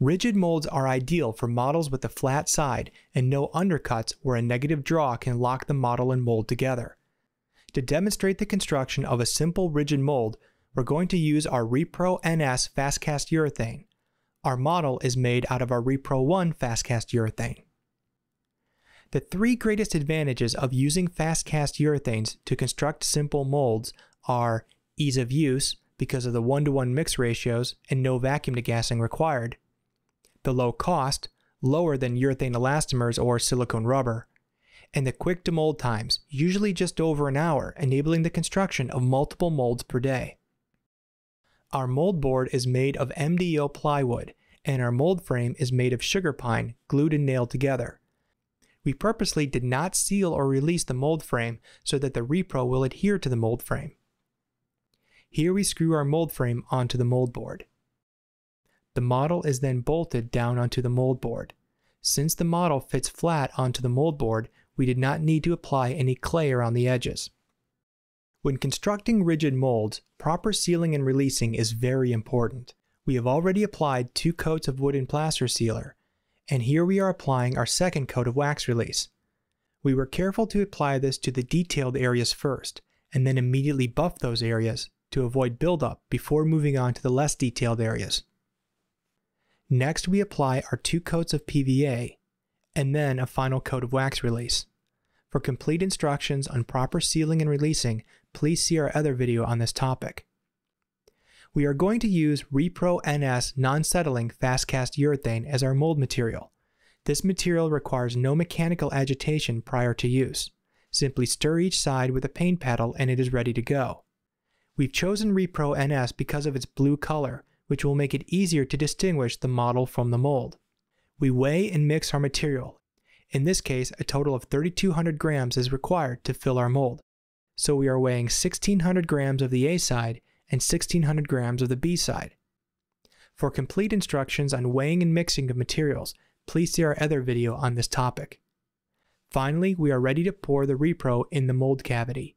Rigid molds are ideal for models with a flat side and no undercuts where a negative draw can lock the model and mold together. To demonstrate the construction of a simple rigid mold, we're going to use our Repro NS Fastcast urethane. Our model is made out of our Repro 1 Fastcast urethane. The three greatest advantages of using Fastcast urethanes to construct simple molds are ease of use because of the one-to-one mix ratios and no vacuum degassing required, the low cost, lower than urethane elastomers or silicone rubber, and the quick demold times, usually just over an hour, enabling the construction of multiple molds per day. Our mold board is made of MDO plywood, and our mold frame is made of sugar pine glued and nailed together. We purposely did not seal or release the mold frame so that the repro will adhere to the mold frame. Here we screw our mold frame onto the mold board. The model is then bolted down onto the mold board. Since the model fits flat onto the mold board, we did not need to apply any clay around the edges. When constructing rigid molds, proper sealing and releasing is very important. We have already applied two coats of wooden plaster sealer, and here we are applying our second coat of wax release. We were careful to apply this to the detailed areas first, and then immediately buff those areas to avoid buildup before moving on to the less detailed areas. Next, we apply our two coats of PVA, and then a final coat of wax release. For complete instructions on proper sealing and releasing, please see our other video on this topic. We are going to use Repro NS non-settling fast-cast urethane as our mold material. This material requires no mechanical agitation prior to use. Simply stir each side with a paint paddle and it is ready to go. We've chosen Repro NS because of its blue color, which will make it easier to distinguish the model from the mold. We weigh and mix our material. In this case, a total of 3,200 grams is required to fill our mold. So we are weighing 1,600 grams of the A side and 1,600 grams of the B side. For complete instructions on weighing and mixing of materials, please see our other video on this topic. Finally, we are ready to pour the repro in the mold cavity.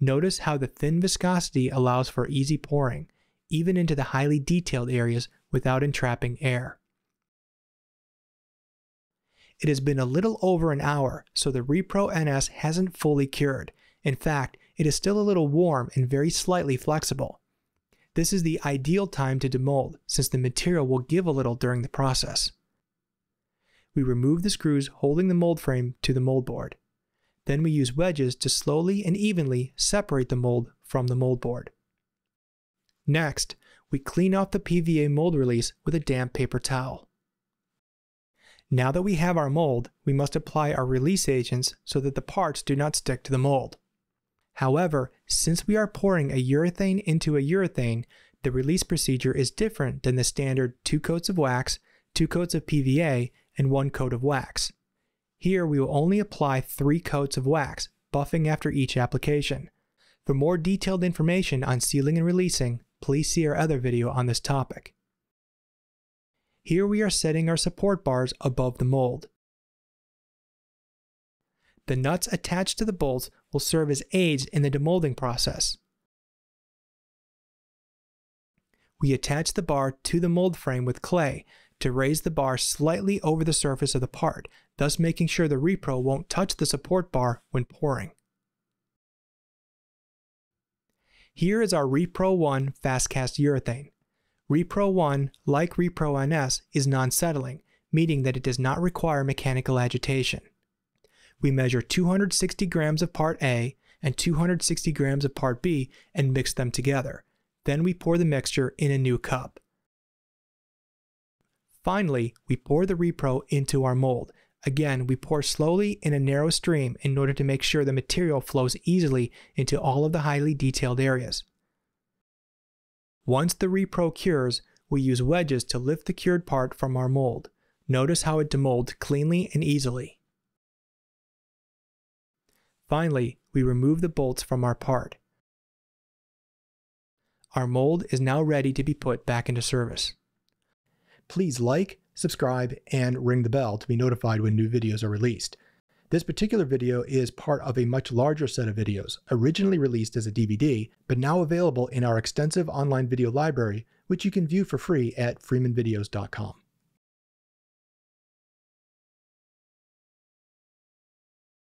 Notice how the thin viscosity allows for easy pouring, even into the highly detailed areas without entrapping air. It has been a little over an hour, so the Repro NS hasn't fully cured. In fact, it is still a little warm and very slightly flexible. This is the ideal time to demold, since the material will give a little during the process. We remove the screws holding the mold frame to the mold board. Then we use wedges to slowly and evenly separate the mold from the mold board. Next, we clean off the PVA mold release with a damp paper towel. Now that we have our mold, we must apply our release agents so that the parts do not stick to the mold. However, since we are pouring a urethane into a urethane, the release procedure is different than the standard two coats of wax, two coats of PVA, and one coat of wax. Here we will only apply three coats of wax, buffing after each application. For more detailed information on sealing and releasing, please see our other video on this topic. Here we are setting our support bars above the mold. The nuts attached to the bolts will serve as aids in the demolding process. We attach the bar to the mold frame with clay to raise the bar slightly over the surface of the part, thus making sure the repro won't touch the support bar when pouring. Here is our Repro 1 Fastcast urethane. Repro 1, like Repro NS, is non-settling, meaning that it does not require mechanical agitation. We measure 260 grams of part A and 260 grams of part B and mix them together. Then we pour the mixture in a new cup. Finally, we pour the repro into our mold, Again, we pour slowly in a narrow stream in order to make sure the material flows easily into all of the highly detailed areas. Once the repro cures, we use wedges to lift the cured part from our mold. Notice how it demolds cleanly and easily. Finally, we remove the bolts from our part. Our mold is now ready to be put back into service. Please like, subscribe, and ring the bell to be notified when new videos are released. This particular video is part of a much larger set of videos, originally released as a DVD, but now available in our extensive online video library, which you can view for free at freemanvideos.com.